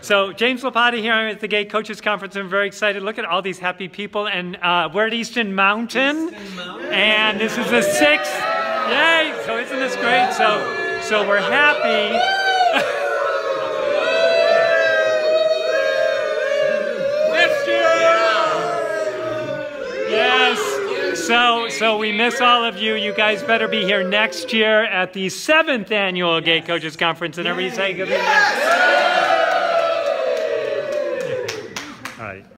So James Lopata here. I'm at the Gay Coaches Conference. I'm very excited. Look at all these happy people. And uh, we're at Eastern Mountain. Eastern And this is the sixth. Yay! So isn't this great? So, so we're happy. Yes. So, so we miss all of you. You guys better be here next year at the seventh annual Gay Coaches Conference, and everybody say good.